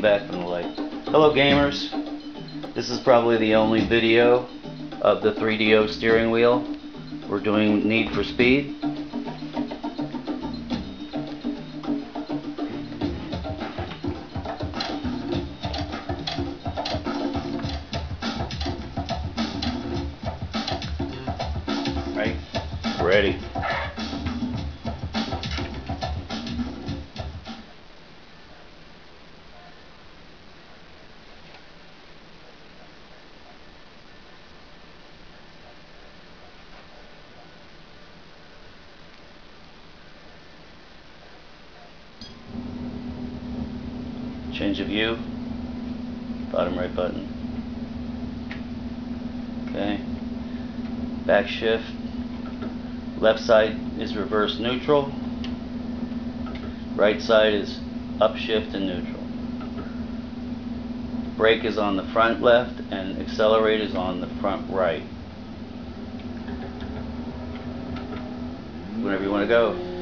Back from the light. Hello gamers. This is probably the only video of the 3DO steering wheel. We're doing Need for Speed. Right? Ready. Change of view. Bottom right button. Okay. Back shift. Left side is reverse neutral. Right side is upshift and neutral. Brake is on the front left and accelerate is on the front right. Whenever you want to go.